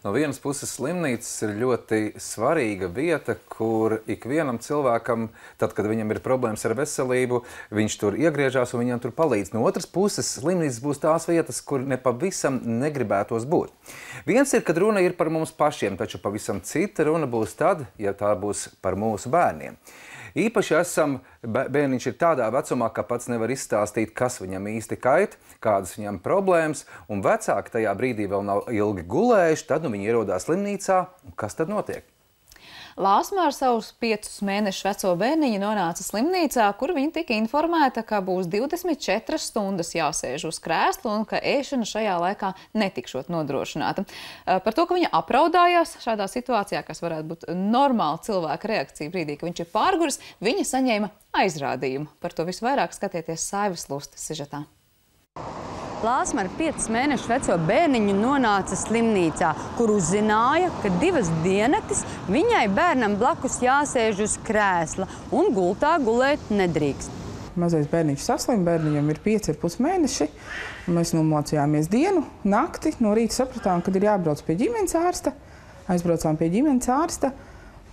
No vienas puses, slimnīcas ir ļoti svarīga vieta, kur ikvienam cilvēkam, tad, kad viņam ir problēmas ar veselību, viņš tur iegriežas un viņam tur palīdz. No otras puses, slimnīcas būs tās vietas, kur nepavisam negribētos būt. Viens ir, kad runa ir par mums pašiem, taču pavisam cita runa būs tad, ja tā būs par mūsu bērniem. Īpaši esam, bērniņš ir tādā vecumā, ka pats nevar izstāstīt, kas viņam īsti kait, kādas viņam problēmas, un vecāki tajā brīdī vēl nav ilgi gulējuši, tad nu, viņi ierodās slimnīcā, un kas tad notiek? Lāsma ar savus piecus mēnešus veco bērniņu nonāca slimnīcā, kur viņa tika informēta, ka būs 24 stundas jāsēž uz krēsla un ka ēšana šajā laikā netikšot nodrošināta. Par to, ka viņa apraudājās šādā situācijā, kas varētu būt normāla cilvēka reakcija brīdī, ka viņš ir pārguris, viņa saņēma aizrādījumu. Par to visu vairāk skatieties Saivas Lustas sižetā. Lāsma ar 5 mēnešu veco bērniņu nonāca slimnīcā, kur uzzināja, ka divas dienas viņai bērnam blakus jāsēž uz krēsla un gultā gulēt nedrīkst. Mazais bērniņš saslims, bērniņam ir 5,5 mēneši. Mēs nomocījāmies dienu, nakti. No rīta sapratām, ka ir jābrauc pie ģimenes ārsta. Aizbraucām pie ģimenes ārsta.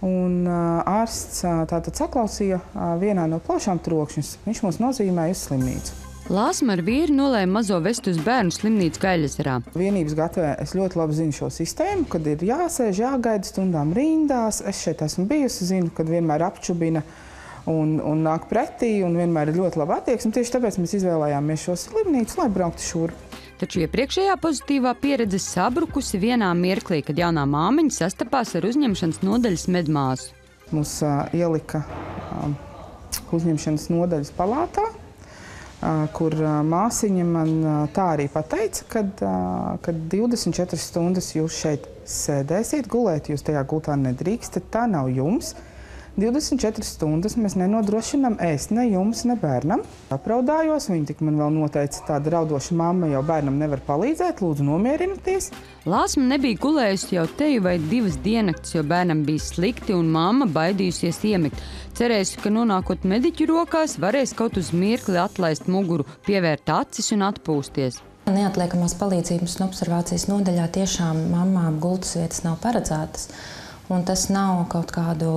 Un ārsts tātad saklausīja vienā no plaušām trokšņus. Viņš mums nozīmēja uz slimnīcu. Lāsma ar vīru nolēma mazo vest uz bērnu slimnīcu Gaļasarā. Vienības gatavē es ļoti labi zinu šo sistēmu, kad ir jāsēž, jāgaida stundām rindās. Es šeit esmu bijusi, zinu, kad vienmēr apčubina un, un nāk pretī, un vienmēr ir ļoti laba attieksme. Tieši tāpēc mēs izvēlējāmies šo slimnīcu, lai brauktu šurp. Taču iepriekšējā pozitīvā pieredze sabrukusi vienā mirklī, kad jaunā māmiņa sastapās ar uzņemšanas nodaļas medmāsu. Mums uh, ielika uh, uzņemšanas nodaļas palātā kur māsiņa man tā arī pateica, kad, kad 24 stundas jūs šeit sēdēsiet, gulēt jūs tajā gultā nedrīkstat, tā nav jums. 24 stundas mēs nenodrošinām ēst ne jums, ne bērnam. Apraudājos, viņa tik man vēl noteica, tāda raudoša mamma jau bērnam nevar palīdzēt, lūdzu nomierinieties. Lāsma nebija gulējusi jau teju vai divas diennaktis, jo bērnam bija slikti un mamma baidījusies iemigt. Cerējusi, ka nonākot mediķu rokās, varēs kaut uz mirkli atlaist muguru, pievērt acis un atpūsties. Neatliekamās palīdzības un observācijas nodaļā tiešām mamām gultas vietas nav paredzētas. Un tas nav kaut kādu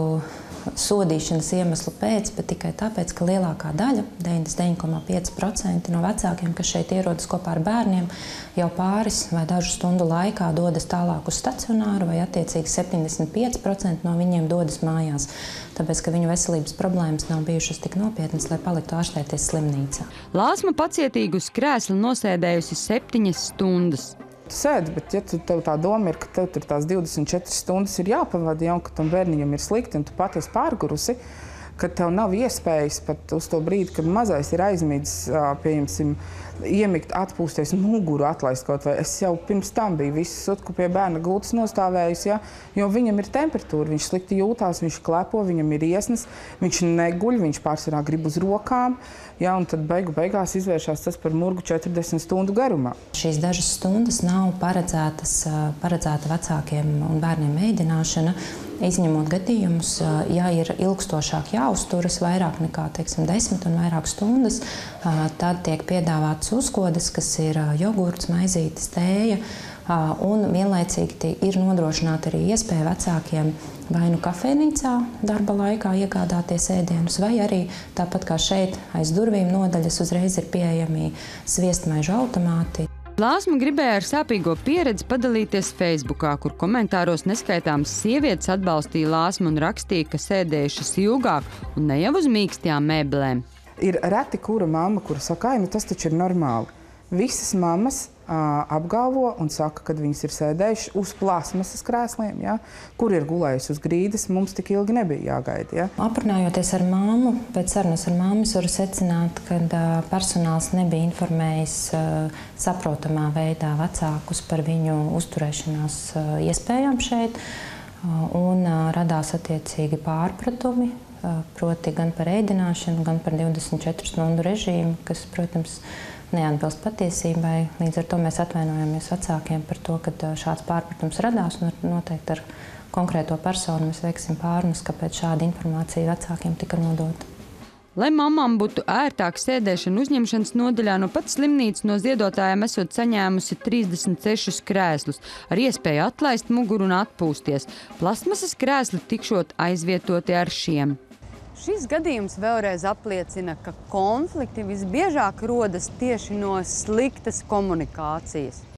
sodīšanas iemeslu pēc, bet tikai tāpēc, ka lielākā daļa, 99,5% no vecākiem, kas šeit ierodas kopā ar bērniem, jau pāris vai dažu stundu laikā dodas tālāk uz stacionāru, vai attiecīgi 75% no viņiem dodas mājās. Tāpēc, ka viņu veselības problēmas nav bijušas tik nopietnas, lai paliktu ārstēties slimnīcā. Lāsma pacietīgi uz krēsla nosēdējusi septiņas stundas tu sēdi, bet ja tu, tev tā doma ir, ka tev tur tās 24 stundas ir jāpavada, jau ka tam bērniņam ir slikti un tu pati esi pārgurusi, ka tev nav iespējas pat uz to brīdi, kad mazais ir aizmidzis, pieņemsim, iemigt, atpūsties, muguru atlaist kaut vai. Es jau pirms tam biju visu sutku pie bērna gultas nostāvējusi, ja, jo viņam ir temperatūra, viņš slikti jūtās, viņš klepo, viņam ir iesnas, viņš neguļ, viņš pārsvarā grib uz rokām, ja, un tad beigu beigās izvēršas tas par murgu 40 stundu garumā. Šīs dažas stundas nav paredzētas, paredzēta vecākiem un bērniem mēģināšana, izņemot gadījumus, ja ir ilgstošāk jāuzturas vairāk nekā teiksim, 10 un vairāk stundas, tad tiek piedāvāts uzkodas, kas ir jogurts, maizītes, tēja. Un vienlaicīgi ir nodrošināta arī iespēja vecākiem vai nu kafejnīcā darba laikā iegādāties ēdienus, vai arī tāpat kā šeit aiz durvīm nodaļas uzreiz ir pieejami sviestmaižu automāti. Lāsma gribēja ar sāpīgo pieredzi padalīties Facebook, kur komentāros neskaitāmas sievietes atbalstīja Lāsmu un rakstīja, ka sēdējušas ilgāk un ne jau uz mīkstajām mēbelēm. Ir reti, kura mamma, kura saka, ka nu, tas taču ir normāli. Visas mammas apgalvo un saka, ka viņas ir sēdējušas uz plasmasas krēsliem, ja, kur ir gulējusi uz grīdas. Mums tik ilgi nebija jāgaida. Ja. Aprunājoties ar māmu, pēc sarunas ar māmu, varu secināt, ka personāls nebija informējis saprotamā veidā vecākus par viņu uzturēšanās iespējām šeit. Un radās attiecīgi pārpratumi, proti gan par ēdināšanu, gan par 24 stundu režīmu, kas, protams, neatbilst patiesībai. Līdz ar to mēs atvainojamies vecākiem par to, ka šāds pārpratums radās un noteikti ar konkrēto personu mēs veiksim pārunas, kāpēc šāda informācija vecākiem tika nodota. Lai mamām būtu ērtāk sēdēšana uzņemšanas nodaļā, nu no pats slimnīcas no ziedotājiem esot saņēmusi 36 krēslus ar iespēju atlaist muguru un atpūsties. Plasmasas krēsli tikšot aizvietoti ar šiem. Šis gadījums vēlreiz apliecina, ka konflikti visbiežāk rodas tieši no sliktas komunikācijas.